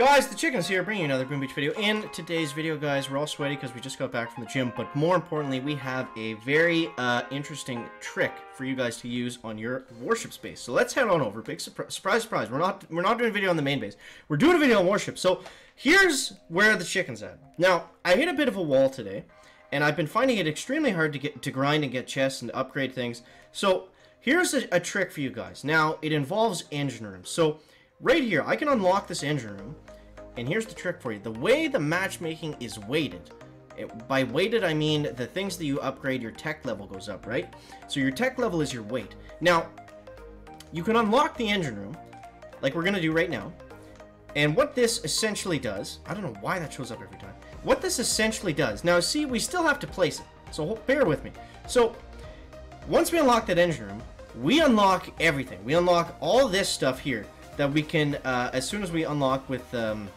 Guys, the Chickens here, bringing you another Boom Beach video. In today's video, guys, we're all sweaty because we just got back from the gym, but more importantly, we have a very uh, interesting trick for you guys to use on your warship space. So let's head on over. Big surpri surprise, surprise. We're not we're not doing a video on the main base. We're doing a video on warship. So here's where the chicken's at. Now, I hit a bit of a wall today, and I've been finding it extremely hard to get to grind and get chests and upgrade things. So here's a, a trick for you guys. Now, it involves engine rooms. So right here, I can unlock this engine room and here's the trick for you. The way the matchmaking is weighted, it, by weighted I mean the things that you upgrade, your tech level goes up, right? So your tech level is your weight. Now, you can unlock the engine room, like we're going to do right now. And what this essentially does, I don't know why that shows up every time. What this essentially does, now see, we still have to place it, so bear with me. So, once we unlock that engine room, we unlock everything. We unlock all this stuff here that we can, uh, as soon as we unlock with, um,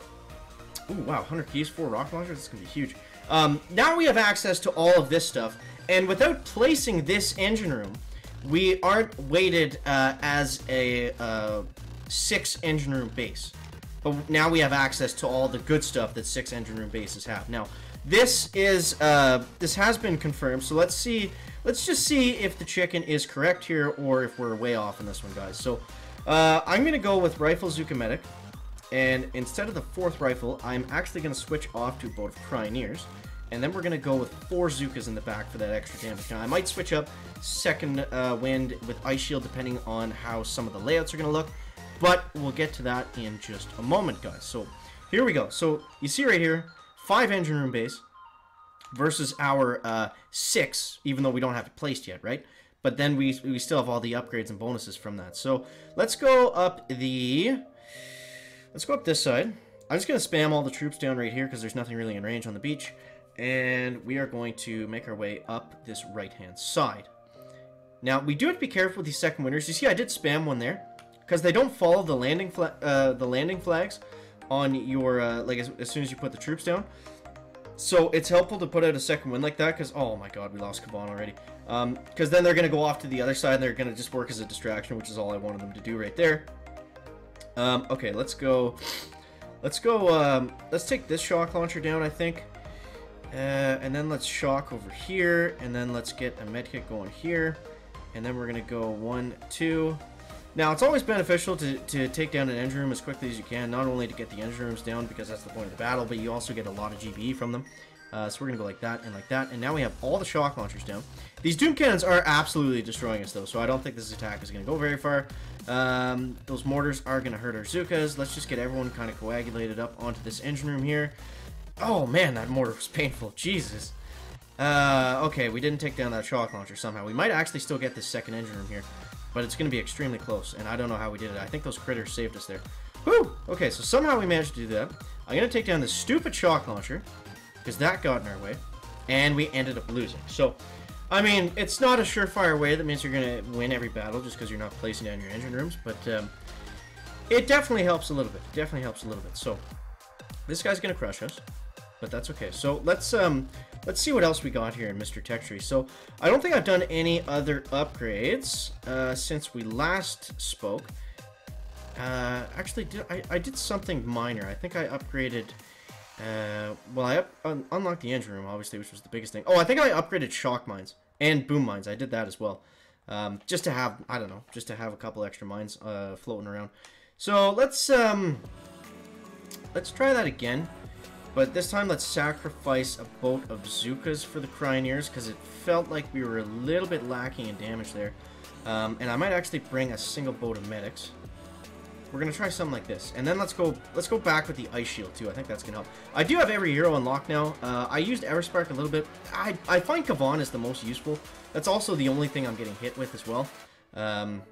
ooh, wow, 100 keys, 4 rock launchers, this is going to be huge. Um, now we have access to all of this stuff, and without placing this engine room, we aren't weighted uh, as a uh, 6 engine room base. But now we have access to all the good stuff that 6 engine room bases have. Now, this is, uh, this has been confirmed, so let's see, let's just see if the chicken is correct here, or if we're way off on this one, guys. So, uh, I'm going to go with Rifle Medic. And instead of the fourth rifle, I'm actually going to switch off to boat of Cryoneers. And then we're going to go with four Zookas in the back for that extra damage. Now, I might switch up second uh, wind with Ice Shield depending on how some of the layouts are going to look. But we'll get to that in just a moment, guys. So, here we go. So, you see right here, five engine room base versus our uh, six, even though we don't have it placed yet, right? But then we, we still have all the upgrades and bonuses from that. So let's go up the... Let's go up this side. I'm just going to spam all the troops down right here because there's nothing really in range on the beach. And we are going to make our way up this right-hand side. Now, we do have to be careful with these second winners. You see, I did spam one there. Because they don't follow the landing uh, the landing flags on your, uh, like, as, as soon as you put the troops down. So it's helpful to put out a second wind like that, because, oh my god, we lost Kavan already. Because um, then they're going to go off to the other side, and they're going to just work as a distraction, which is all I wanted them to do right there. Um, okay, let's go, let's go, um, let's take this shock launcher down, I think. Uh, and then let's shock over here, and then let's get a medkit going here. And then we're going to go one, two, now, it's always beneficial to, to take down an engine room as quickly as you can, not only to get the engine rooms down, because that's the point of the battle, but you also get a lot of GBE from them. Uh, so we're going to go like that and like that, and now we have all the shock launchers down. These Doom Cannons are absolutely destroying us, though, so I don't think this attack is going to go very far. Um, those mortars are going to hurt our Zookas. Let's just get everyone kind of coagulated up onto this engine room here. Oh, man, that mortar was painful. Jesus. Uh, okay, we didn't take down that shock launcher somehow. We might actually still get this second engine room here. But it's going to be extremely close, and I don't know how we did it. I think those critters saved us there. Whew! Okay, so somehow we managed to do that. I'm going to take down this stupid shock launcher, because that got in our way, and we ended up losing. So, I mean, it's not a surefire way that means you're going to win every battle just because you're not placing down your engine rooms, but um, it definitely helps a little bit. It definitely helps a little bit. So, this guy's going to crush us but that's okay. So let's um let's see what else we got here in Mr. Tech Tree. So I don't think I've done any other upgrades uh, since we last spoke. Uh, actually, did, I, I did something minor. I think I upgraded... Uh, well, I up, un unlocked the engine room, obviously, which was the biggest thing. Oh, I think I upgraded shock mines and boom mines. I did that as well. Um, just to have, I don't know, just to have a couple extra mines uh, floating around. So let's um, let's try that again. But this time, let's sacrifice a boat of Zookas for the Cryoneers, because it felt like we were a little bit lacking in damage there. Um, and I might actually bring a single boat of Medics. We're gonna try something like this, and then let's go. Let's go back with the ice shield too. I think that's gonna help. I do have every hero unlocked now. Uh, I used Everspark a little bit. I I find Kavan is the most useful. That's also the only thing I'm getting hit with as well. Um,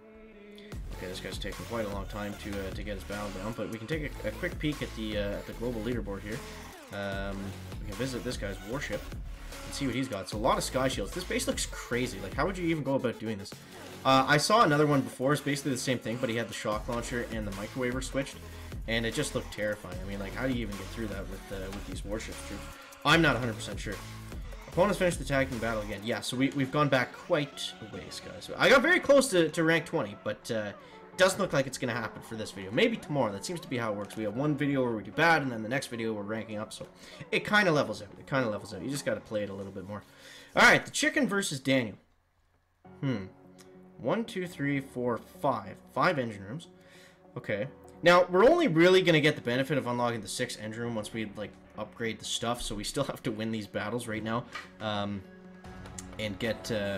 okay, this guy's taking quite a long time to uh, to get his battle down, but we can take a, a quick peek at the uh, at the global leaderboard here. Um, we can visit this guy's warship and see what he's got. So a lot of sky shields. This base looks crazy. Like, how would you even go about doing this? Uh, I saw another one before. It's basically the same thing, but he had the shock launcher and the microwaver switched, and it just looked terrifying. I mean, like, how do you even get through that with uh, with these warships? I'm not 100% sure. Opponents finished attacking battle again. Yeah, so we, we've gone back quite a ways, guys. I got very close to, to rank 20, but uh, doesn't look like it's going to happen for this video. Maybe tomorrow. That seems to be how it works. We have one video where we do bad, and then the next video we're ranking up. So it kind of levels out. It kind of levels out. You just got to play it a little bit more. All right, the chicken versus Daniel. Hmm. One, two, three, four, five. Five engine rooms. Okay. Now, we're only really going to get the benefit of unlocking the sixth engine room once we, like, upgrade the stuff. So we still have to win these battles right now. Um, and get, uh,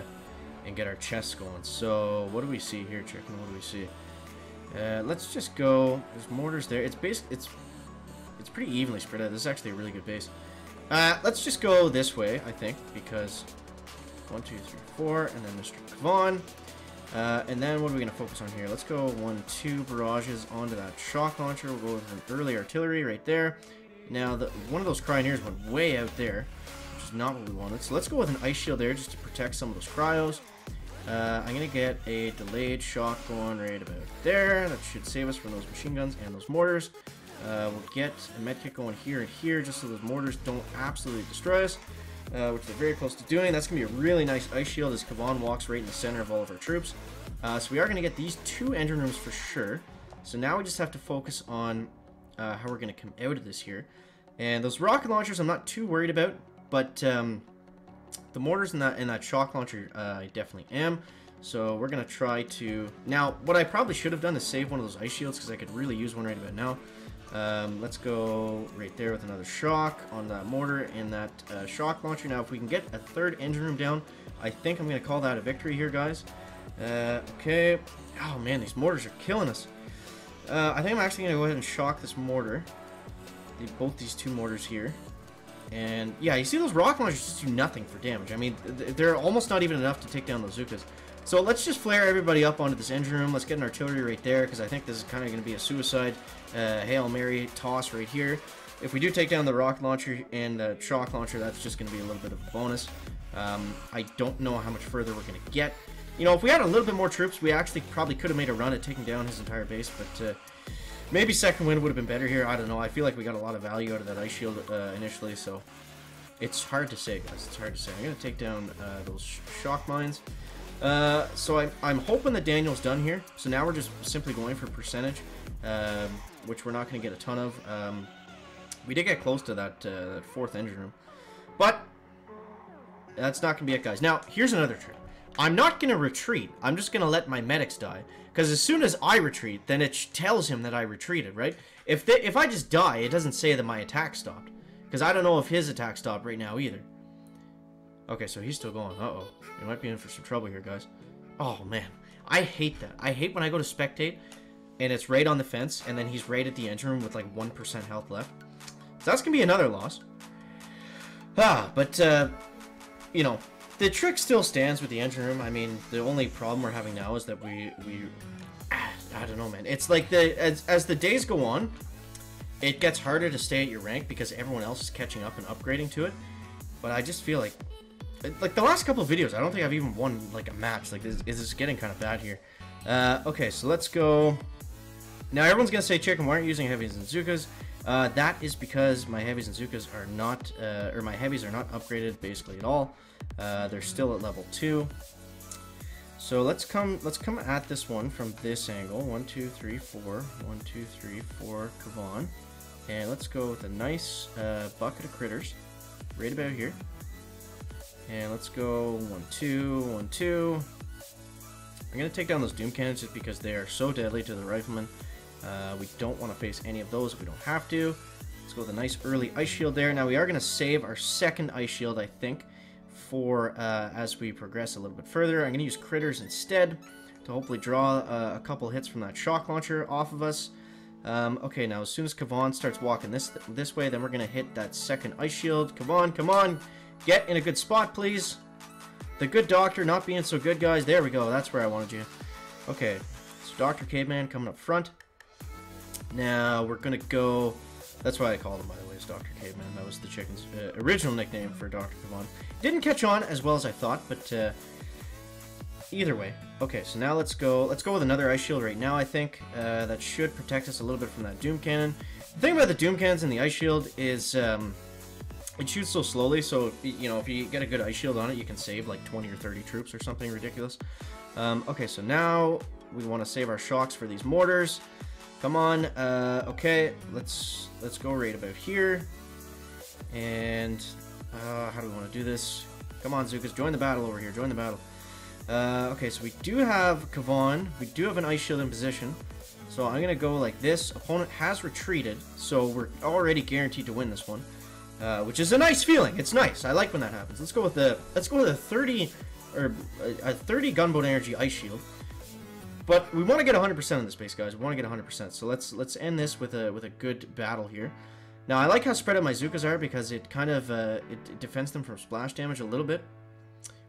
and get our chests going. So, what do we see here, chicken? What do we see? Uh, let's just go. There's mortars there. It's base. It's it's pretty evenly spread out. This is actually a really good base. Uh, let's just go this way, I think, because one, two, three, four, and then Mr. Kavan. Uh, and then what are we going to focus on here? Let's go one, two barrages onto that shock launcher. We'll go with an early artillery right there. Now, the, one of those cryoneers went way out there, which is not what we wanted. So let's go with an ice shield there just to protect some of those cryos. Uh, I'm going to get a delayed shock going right about there. That should save us from those machine guns and those mortars. Uh, we'll get a medkit going here and here just so those mortars don't absolutely destroy us, uh, which they're very close to doing. That's going to be a really nice ice shield as Kavan walks right in the center of all of our troops. Uh, so we are going to get these two engine rooms for sure. So now we just have to focus on uh, how we're going to come out of this here. And those rocket launchers I'm not too worried about, but... Um, the mortars in that in that shock launcher, uh, I definitely am. So we're gonna try to now. What I probably should have done is save one of those ice shields because I could really use one right about now. Um, let's go right there with another shock on that mortar and that uh, shock launcher. Now, if we can get a third engine room down, I think I'm gonna call that a victory here, guys. Uh, okay. Oh man, these mortars are killing us. Uh, I think I'm actually gonna go ahead and shock this mortar. Both these two mortars here. And yeah, you see those rock launchers just do nothing for damage. I mean, they're almost not even enough to take down those Zookas. So let's just flare everybody up onto this engine room. Let's get an artillery right there, because I think this is kind of going to be a suicide uh, Hail Mary toss right here. If we do take down the rock launcher and the shock launcher, that's just going to be a little bit of a bonus. Um, I don't know how much further we're going to get. You know, if we had a little bit more troops, we actually probably could have made a run at taking down his entire base, but uh, Maybe second wind would have been better here. I don't know. I feel like we got a lot of value out of that ice shield uh, initially, so it's hard to say, guys. It's hard to say. I'm going to take down uh, those sh shock mines. Uh, so I'm, I'm hoping that Daniel's done here. So now we're just simply going for percentage, um, which we're not going to get a ton of. Um, we did get close to that, uh, fourth engine room. But that's not going to be it, guys. Now, here's another trick. I'm not to retreat. I'm just to let my medics die. Because as soon as I retreat, then it tells him that I retreated, right? If they, if I just die, it doesn't say that my attack stopped. Because I don't know if his attack stopped right now either. Okay, so he's still going. Uh-oh. We might be in for some trouble here, guys. Oh, man. I hate that. I hate when I go to spectate, and it's right on the fence, and then he's right at the engine room with like 1% health left. So that's going to be another loss. Ah, but, uh, you know, the trick still stands with the engine room. I mean, the only problem we're having now is that we we I don't know, man. It's like the as as the days go on, it gets harder to stay at your rank because everyone else is catching up and upgrading to it. But I just feel like like the last couple videos, I don't think I've even won like a match. Like this, this is getting kind of bad here. Uh, okay, so let's go. Now everyone's gonna say, "Chicken, why aren't you using heavies and Zookas?" Uh, that is because my heavies and Zookas are not, uh, or my heavies are not upgraded basically at all. Uh, they're still at level two. So let's come, let's come at this one from this angle. One, two, three, four. One, two, three, four. Kavan, and let's go with a nice uh, bucket of critters, right about here. And let's go one, two, one, two. I'm gonna take down those doom cannons just because they are so deadly to the riflemen. Uh, we don't want to face any of those if we don't have to. Let's go with a nice early ice shield there. Now we are going to save our second ice shield, I think, for uh, as we progress a little bit further. I'm going to use critters instead to hopefully draw uh, a couple hits from that shock launcher off of us. Um, okay, now as soon as Kavan starts walking this this way, then we're going to hit that second ice shield. Kavan, come on, get in a good spot, please. The good doctor not being so good, guys. There we go. That's where I wanted you. Okay, so Dr. Caveman coming up front. Now we're gonna go. That's why I called him, by the way, is Dr. Caveman. That was the chicken's uh, original nickname for Dr. Kavan. Didn't catch on as well as I thought, but uh, either way. Okay, so now let's go. Let's go with another ice shield right now. I think uh, that should protect us a little bit from that doom cannon. The thing about the doom cannons and the ice shield is um, it shoots so slowly. So you know, if you get a good ice shield on it, you can save like 20 or 30 troops or something ridiculous. Um, okay, so now We want to save our shocks for these mortars. Come on. Uh, okay, let's let's go right about here. And uh, how do we want to do this? Come on, Zookas, join the battle over here. Join the battle. Uh, okay, so we do have Kavan. We do have an Ice Shield in position. So I'm going to go like this. Opponent has retreated, so we're already guaranteed to win this one. Uh, which is a nice feeling. It's nice. I like when that happens. Let's go with the let's go with a 30 or a, a 30 gunboat energy ice shield. But we want to get 100% in this base, guys. We want to get 100%. So let's let's end this with a with a good battle here. Now I like how spread out my Zookas are because it kind of uh, it, it defends them from splash damage a little bit.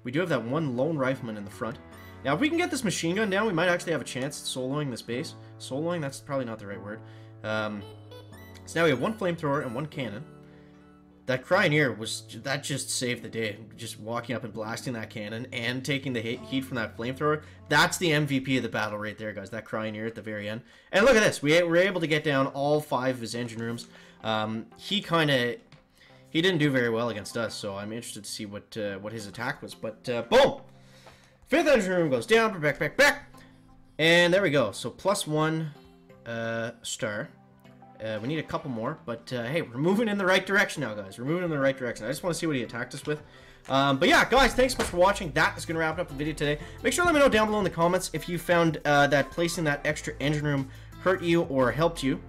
We do have that one lone rifleman in the front. Now if we can get this machine gun down, we might actually have a chance at soloing this base. Soloing, that's probably not the right word. Um, so now we have one flamethrower and one cannon. That Cryoneer was that just saved the day. Just walking up and blasting that cannon and taking the heat from that flamethrower. That's the MVP of the battle right there, guys. That Cryoneer at the very end. And look at this. We were able to get down all five of his engine rooms. Um, he kind of he didn't do very well against us, so I'm interested to see what uh, what his attack was. But uh, boom, fifth engine room goes down. Back, back, back, and there we go. So plus one uh, star. Uh, we need a couple more, but uh, hey, we're moving in the right direction now, guys. We're moving in the right direction. I just want to see what he attacked us with. Um, but yeah, guys, thanks so much for watching. That is going to wrap up the video today. Make sure to let me know down below in the comments if you found uh, that placing that extra engine room hurt you or helped you.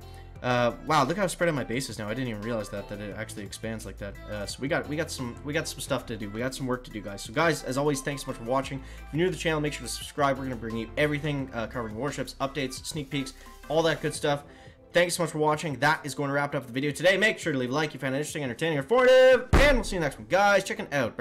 Uh, wow, look how spread out my bases now. I didn't even realize that that it actually expands like that. Uh, so we got we got some we got some stuff to do. We got some work to do, guys. So guys, as always, thanks so much for watching. If you're new to the channel, make sure to subscribe. We're gonna bring you everything uh, covering warships, updates, sneak peeks, all that good stuff. Thanks so much for watching. That is going to wrap up the video today. Make sure to leave a like if you found it interesting, entertaining, informative, and we'll see you next one, guys. Checking out.